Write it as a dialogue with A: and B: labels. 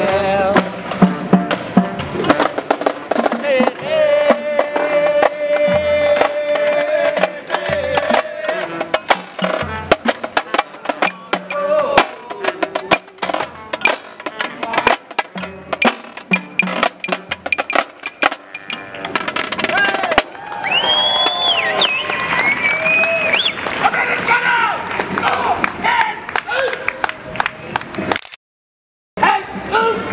A: yeah. Oh!